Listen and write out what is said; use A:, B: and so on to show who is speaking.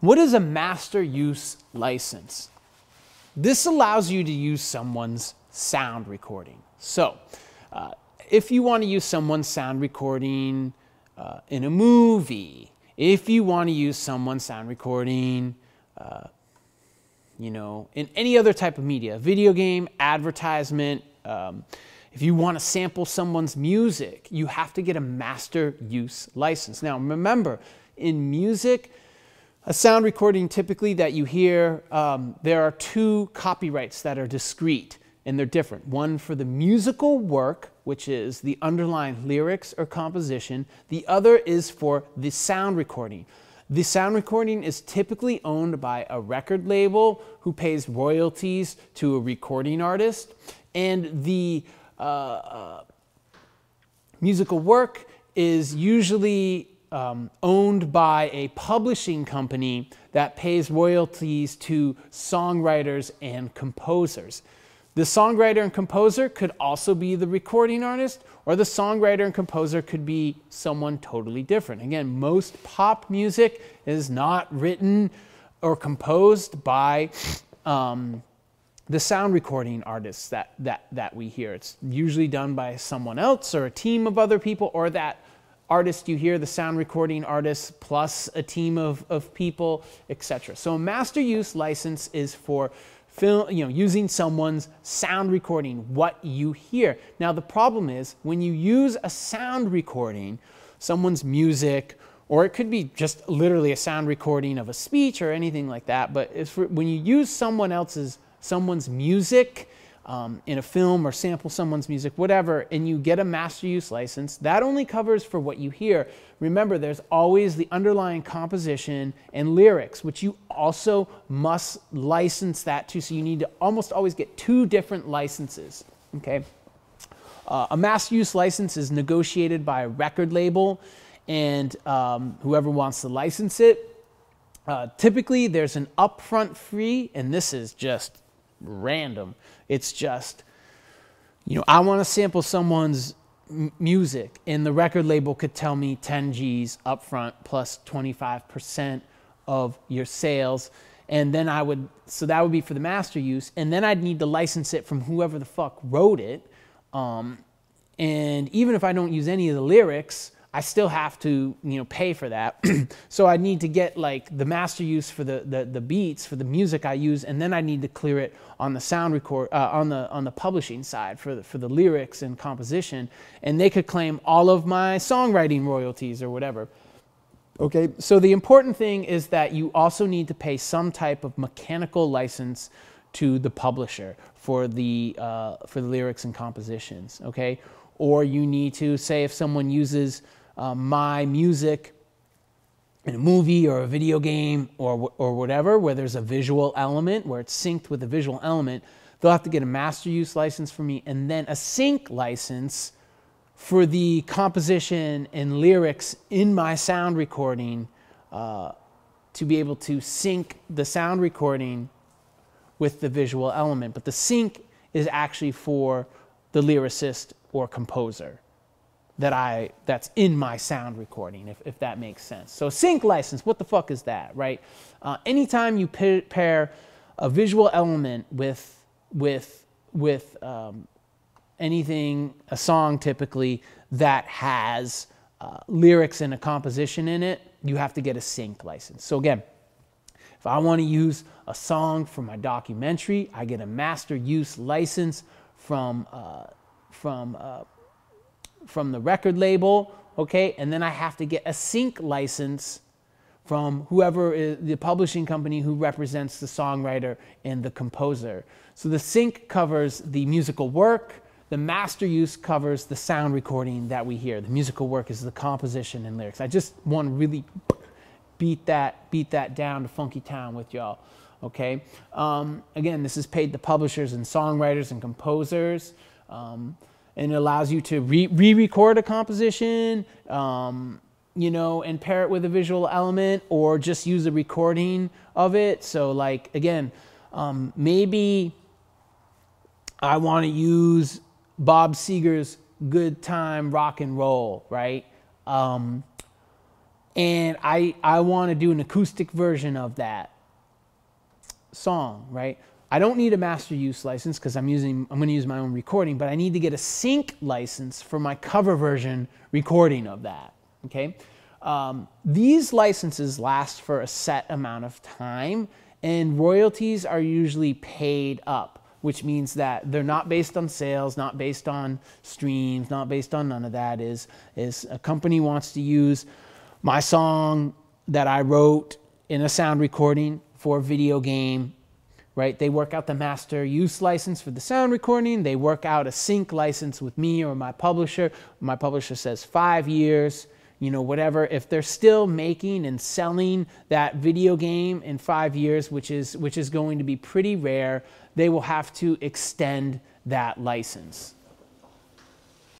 A: What is a master use license? This allows you to use someone's sound recording. So, uh, if you want to use someone's sound recording uh, in a movie, if you want to use someone's sound recording, uh, you know, in any other type of media, video game, advertisement, um, if you want to sample someone's music, you have to get a master use license. Now, remember, in music, a sound recording typically that you hear, um, there are two copyrights that are discrete and they're different. One for the musical work, which is the underlying lyrics or composition. The other is for the sound recording. The sound recording is typically owned by a record label who pays royalties to a recording artist. And the uh, uh, musical work is usually um, owned by a publishing company that pays royalties to songwriters and composers. The songwriter and composer could also be the recording artist, or the songwriter and composer could be someone totally different. Again, most pop music is not written or composed by um, the sound recording artists that, that, that we hear. It's usually done by someone else or a team of other people, or that artist you hear, the sound recording artist, plus a team of, of people, etc. So a master use license is for film, you know, using someone's sound recording, what you hear. Now, the problem is when you use a sound recording, someone's music, or it could be just literally a sound recording of a speech or anything like that. But for, when you use someone else's, someone's music, um, in a film or sample someone's music, whatever, and you get a master use license, that only covers for what you hear. Remember, there's always the underlying composition and lyrics, which you also must license that to. So you need to almost always get two different licenses. Okay. Uh, a master use license is negotiated by a record label and um, whoever wants to license it. Uh, typically, there's an upfront fee, and this is just random. It's just, you know, I want to sample someone's m- music, and the record label could tell me 10 G's upfront plus 25% of your sales. And then I would, so that would be for the master use. And then I'd need to license it from whoever the fuck wrote it. Um, and even if I don't use any of the lyrics, I still have to, you know, pay for that. so I need to get like the master use for the, the, the beats for the music I use, and then I need to clear it on the sound record uh, on the on the publishing side for the, for the lyrics and composition, and they could claim all of my songwriting royalties or whatever. Okay, so the important thing is that you also need to pay some type of mechanical license to the publisher for the uh, for the lyrics and compositions. Okay, or you need to say if someone uses um, my music in a movie or a video game or, or whatever, where there's a visual element, where it's synced with a visual element, they'll have to get a master use license for me and then a sync license for the composition and lyrics in my sound recording uh, to be able to sync the sound recording with the visual element. But the sync is actually for the lyricist or composer that I that's in my sound recording, if, if that makes sense. So sync license, what the fuck is that, right? Uh, anytime you pair a visual element with with with um, anything, a song typically that has uh, lyrics and a composition in it, you have to get a sync license. So again, if I want to use a song for my documentary, I get a master use license from uh, from uh, from the record label, okay, and then I have to get a sync license from whoever is the publishing company who represents the songwriter and the composer. So the sync covers the musical work, the master use covers the sound recording that we hear. The musical work is the composition and lyrics. I just want to really beat that beat that down to Funky Town with y'all. Okay. Um, again, this is paid to publishers and songwriters and composers. Um, and it allows you to re record a composition, um, you know, and pair it with a visual element or just use a recording of it. So, like, again, um, maybe I want to use Bob Seger's Good Time Rock and Roll, right? Um, and I, I want to do an acoustic version of that song, right? I don't need a master use license because I'm using I'm going to use my own recording, but I need to get a sync license for my cover version recording of that. Okay, um, these licenses last for a set amount of time, and royalties are usually paid up, which means that they're not based on sales, not based on streams, not based on none of that. Is is a company wants to use my song that I wrote in a sound recording for a video game right? They work out the master use license for the sound recording. They work out a sync license with me or my publisher. My publisher says five years, you know, whatever. If they're still making and selling that video game in five years, which is which is going to be pretty rare, they will have to extend that license.